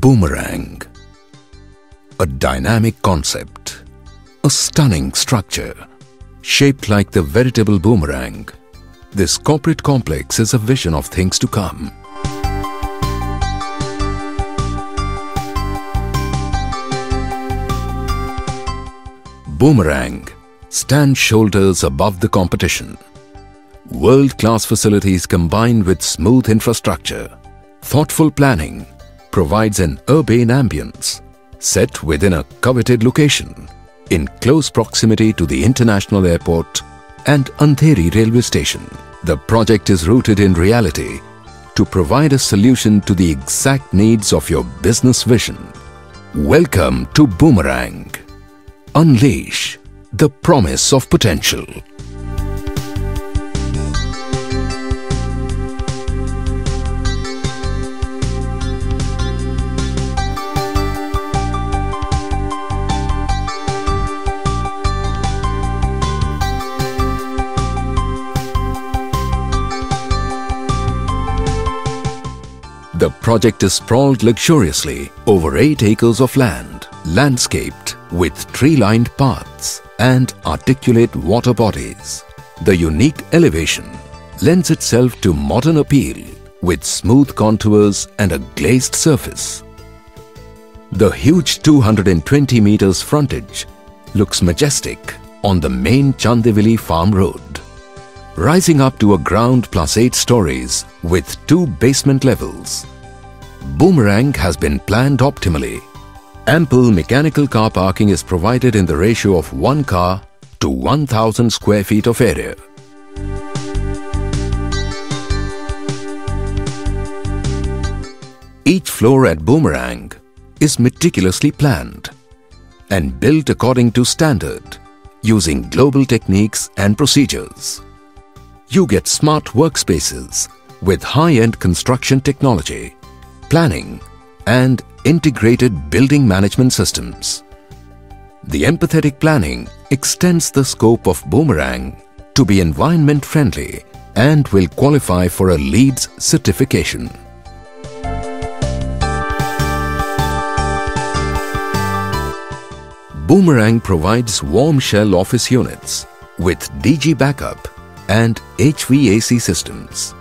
Boomerang. A dynamic concept. A stunning structure. Shaped like the veritable boomerang, this corporate complex is a vision of things to come. Boomerang stands shoulders above the competition. World-class facilities combined with smooth infrastructure, thoughtful planning provides an urbane ambience set within a coveted location in close proximity to the international airport and Andheri railway station. The project is rooted in reality to provide a solution to the exact needs of your business vision. Welcome to Boomerang. Unleash the promise of potential. The project is sprawled luxuriously over 8 acres of land, landscaped with tree-lined paths and articulate water bodies. The unique elevation lends itself to modern appeal with smooth contours and a glazed surface. The huge 220 meters frontage looks majestic on the main Chandivali Farm Road. Rising up to a ground plus 8 stories with two basement levels, Boomerang has been planned optimally. Ample mechanical car parking is provided in the ratio of one car to 1000 square feet of area. Each floor at Boomerang is meticulously planned and built according to standard using global techniques and procedures. You get smart workspaces with high-end construction technology, planning and integrated building management systems. The empathetic planning extends the scope of Boomerang to be environment friendly and will qualify for a LEED certification. Boomerang provides warm shell office units with DG backup and HVAC systems.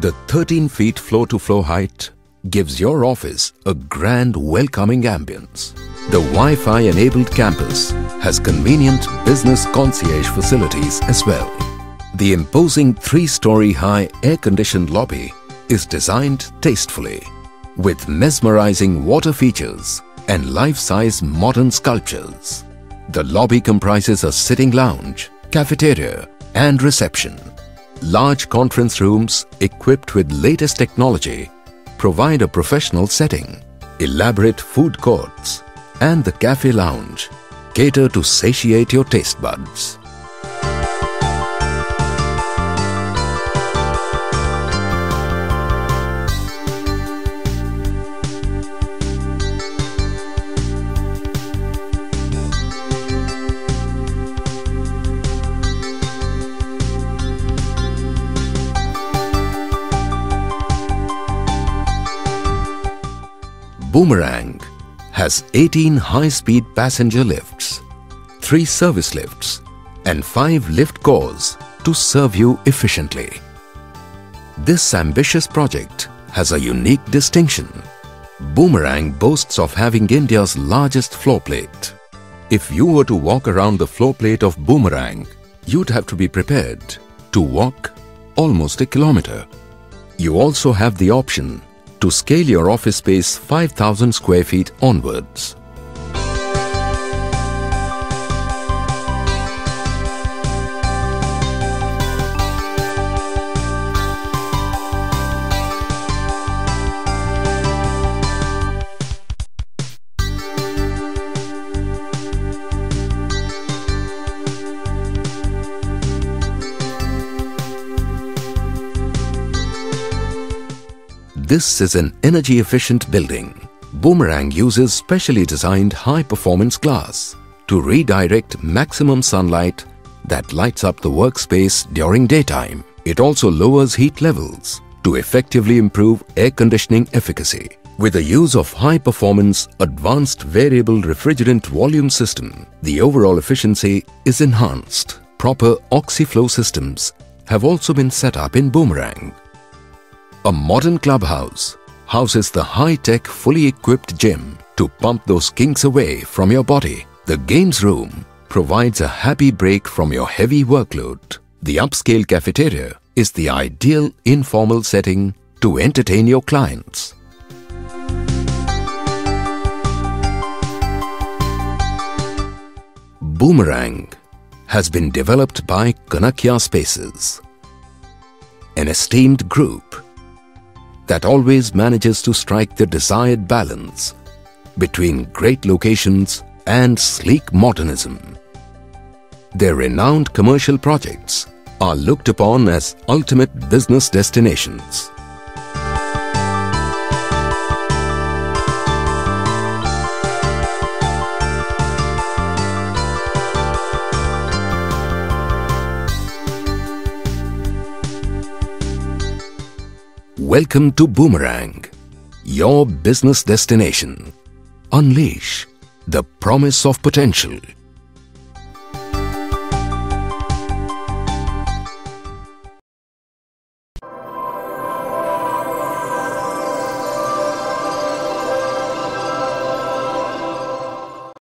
The 13 feet floor-to-floor height gives your office a grand welcoming ambience. The Wi-Fi enabled campus has convenient business concierge facilities as well. The imposing three-story high air-conditioned lobby is designed tastefully with mesmerizing water features and life-size modern sculptures. The lobby comprises a sitting lounge, cafeteria and reception. Large conference rooms equipped with latest technology provide a professional setting. Elaborate food courts and the cafe lounge cater to satiate your taste buds. Boomerang has 18 high-speed passenger lifts, 3 service lifts and 5 lift cores to serve you efficiently. This ambitious project has a unique distinction. Boomerang boasts of having India's largest floor plate. If you were to walk around the floor plate of Boomerang, you'd have to be prepared to walk almost a kilometer. You also have the option to scale your office space 5000 square feet onwards. This is an energy efficient building. Boomerang uses specially designed high performance glass to redirect maximum sunlight that lights up the workspace during daytime. It also lowers heat levels to effectively improve air conditioning efficacy. With the use of high-performance advanced variable refrigerant volume system, the overall efficiency is enhanced. Proper oxy-flow systems have also been set up in Boomerang. A modern clubhouse houses the high-tech fully equipped gym to pump those kinks away from your body. The games room provides a happy break from your heavy workload. The upscale cafeteria is the ideal informal setting to entertain your clients. Boomerang has been developed by Kanakia Spaces, an esteemed group that always manages to strike the desired balance between great locations and sleek modernism. Their renowned commercial projects are looked upon as ultimate business destinations. Welcome to Boomerang, your business destination. Unleash the promise of potential.